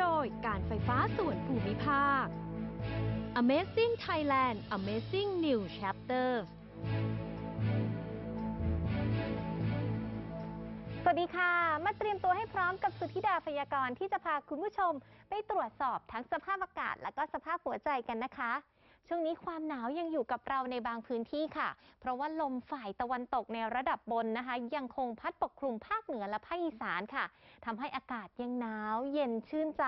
โดยการไฟฟ้าส่วนภูมิภาค Amazing Thailand Amazing New Chapters สวัสดีค่ะ มาเตรียมตัวให้พร้อมกับสุธิดาพยากรณ์ที่จะพาคุณผู้ชมไปตรวจสอบทั้งสภาพอากาศและก็สภาพหัวใจกันนะคะ ช่วงนี้ความหนาวยังอยู่กับเราในบางพื้นที่ค่ะ เพราะว่าลมฝ่ายตะวันตกในระดับบนนะคะ ยังคงพัดปกคลุมภาคเหนือและภาคอีสานค่ะทำให้อากาศยังหนาวเย็นชื่นใจ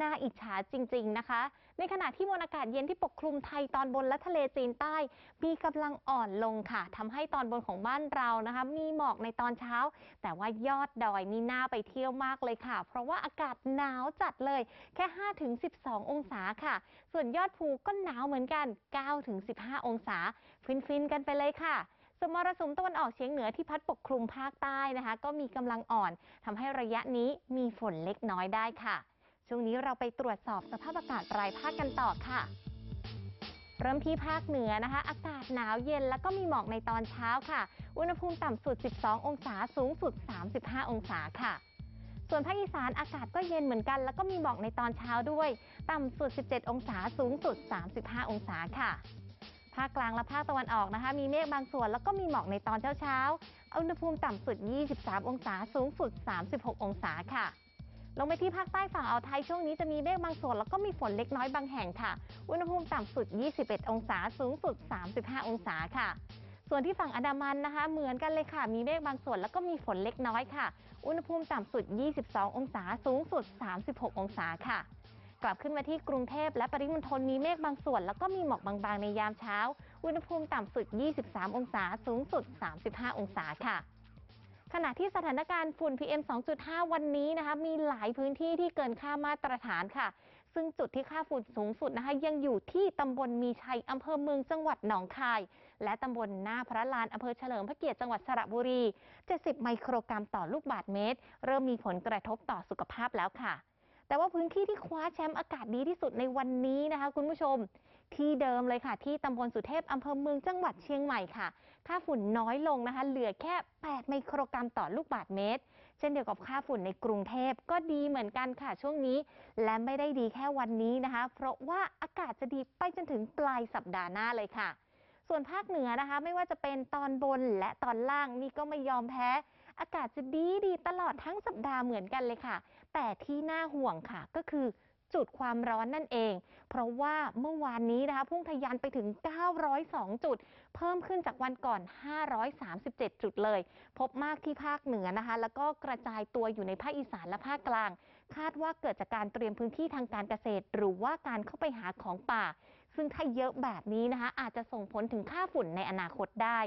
น่าอิจฉาจริง ๆนะคะ ในขณะที่มวลอากาศเย็นที่ปกคลุมไทยตอนบนและทะเลจีนใต้ มีกำลังอ่อนลงค่ะทำให้ตอนบนของบ้านเรานะคะ มีหมอกในตอนเช้า แต่ว่ายอดดอยนี่น่าไปเที่ยวมากเลยค่ะ เพราะว่าอากาศหนาวจัดเลยแค่ 5-12 องศาค่ะ ส่วนยอดภูก็หนาวเหมือนกัน 9-15 องศา ฟินๆ กันไปเลยค่ะสวนมรสุมตะวันออกเฉียงเหนือที่พัดปกคลุมภาคใต้นะคะ ก็มีกำลังอ่อนทำให้ระยะนี้มีฝนเล็กน้อยได้ค่ะ ช่วงนี้เราไปตรวจสอบสภาพอากาศรายภาคกันต่อค่ะ เริ่มที่ภาคเหนือนะคะ อากาศหนาวเย็นแล้วก็มีหมอกในตอนเช้าค่ะ อุณหภูมิต่ำสุด 12 องศาสูงสุด 35 องศาค่ะ ส่วนภาคอีสานอากาศก็เย็นเหมือนกัน แล้วก็มีหมอกในตอนเช้าด้วย ต่ำสุด 17 องศาสูงสุด 35 องศาค่ะ ภาคกลางและภาคตะวันออกนะคะ มีเมฆบางส่วนแล้วก็มีหมอกในตอนเช้าๆอุณหภูมิต่ำสุด 23 องศาสูงสุด 36 องศาค่ะลงไปที่ภาคใต้ฝั่งอ่าวไทยช่วงนี้จะมีเมฆบางส่วนแล้วก็มีฝนเล็กน้อยบางแห่งค่ะ อุณหภูมิต่ำสุด 21 องศา สูงสุด 35 องศาค่ะ ส่วนที่ฝั่งอันดามันนะคะ เหมือนกันเลยค่ะ มีเมฆบางส่วนแล้วก็มีฝนเล็กน้อยค่ะ อุณหภูมิต่ำสุด 22 องศา สูงสุด 36 องศาค่ะ กลับขึ้นมาที่กรุงเทพและปริมณฑลมีเมฆบางส่วน แล้วก็มีหมอกบางๆ ในยามเช้า อุณหภูมิต่ำสุด 23 องศา สูงสุด 35 องศาค่ะขณะที่สถานการณ์ฝุ่น PM 2.5 วันนี้นะคะ มีหลายพื้นที่ที่เกินค่ามาตรฐานค่ะ ซึ่งจุดที่ค่าฝุ่นสูงสุดนะคะ ยังอยู่ที่ตำบลมีชัยอำเภอเมืองจังหวัดหนองคาย และตำบลหน้าพระลานอำเภอเฉลิมพระเกียรติจังหวัดสระบุรี 70 ไมโครกรัมต่อลูกบาศก์เมตร เริ่มมีผลกระทบต่อสุขภาพแล้วค่ะ แต่ว่าพื้นที่ที่คว้าแชมป์อากาศดีที่สุดในวันนี้นะคะ คุณผู้ชม ที่เดิมเลยค่ะ ที่ตำบลสุเทพอำเภอเมืองจังหวัดเชียงใหม่ค่ะ ค่าฝุ่นน้อยลงนะคะ เหลือแค่ 8 ไมโครกรัมต่อลูกบาศก์เมตร เช่นเดียวกับค่าฝุ่นในกรุงเทพก็ดีเหมือนกันค่ะช่วงนี้ และไม่ได้ดีแค่วันนี้นะคะ เพราะว่าอากาศจะดีไปจนถึงปลายสัปดาห์หน้าเลยค่ะ ส่วนภาคเหนือนะคะ ไม่ว่าจะเป็นตอนบนและตอนล่างนี่ก็ไม่ยอมแพ้อากาศจะดีดีตลอดทั้งสัปดาห์เหมือนกันเลยค่ะ แต่ที่น่าห่วงค่ะก็คือ จุดความร้อนนั่นเอง เพราะว่าเมื่อวานนี้นะคะพุ่งทะยานไปถึง 902 จุด เพิ่มขึ้นจากวันก่อน 537 จุดเลย พบมากที่ภาคเหนือนะคะ แล้วก็กระจายตัวอยู่ในภาคอีสานและภาคกลาง คาดว่าเกิดจากการเตรียมพื้นที่ทางการเกษตร หรือว่าการเข้าไปหาของป่า ซึ่งถ้าเยอะแบบนี้นะคะ อาจจะส่งผลถึงค่าฝุ่นในอนาคตได้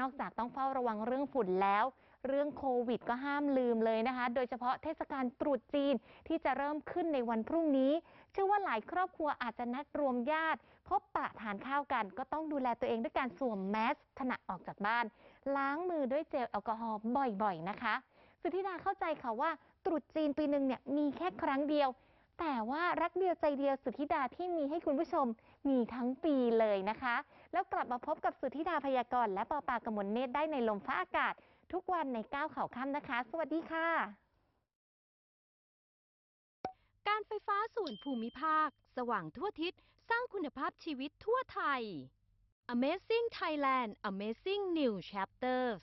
นอกจากต้องเฝ้าระวังเรื่องฝุ่นแล้ว เรื่องโควิดก็ห้ามลืมเลยนะคะ โดยเฉพาะเทศกาลตรุษจีนที่จะเริ่มขึ้นในวันพรุ่งนี้ เชื่อว่าหลายครอบครัวอาจจะนัดรวมญาติ พบปะทานข้าวกัน ก็ต้องดูแลตัวเองด้วยการสวมแมสขณะออกจากบ้าน ล้างมือด้วยเจลแอลกอฮอล์บ่อยๆนะคะ สุธิดาเข้าใจค่ะว่าตรุษจีนปีหนึ่งเนี่ยมีแค่ครั้งเดียวแต่ว่ารักเดียวใจเดียวสุธิดาที่มีให้คุณผู้ชมมีทั้งปีเลยนะคะ แล้วกลับมาพบกับสุธิดาพยากรณ์และปอปากมลเนตรได้ในลมฟ้าอากาศ ทุกวันในก้าวข่าวค่ำนะคะ สวัสดีค่ะ การไฟฟ้าส่วนภูมิภาค สว่างทั่วทิศ สร้างคุณภาพชีวิตทั่วไทย Amazing Thailand Amazing New Chapters